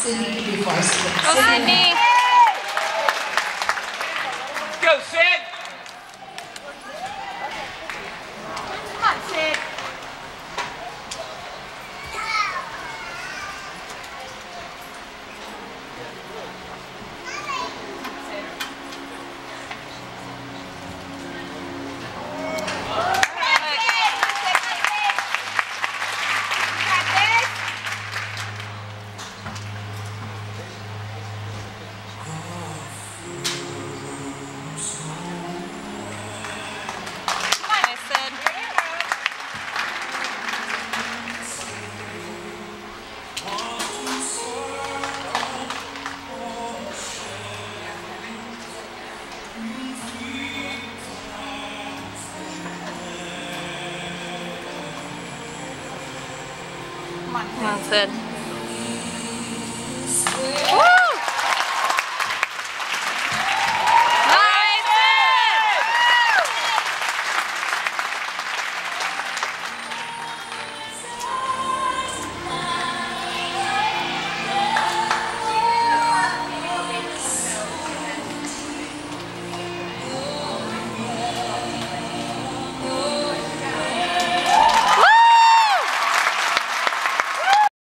Sydney can be forced. Go Sydney! Go, Sid! 哇塞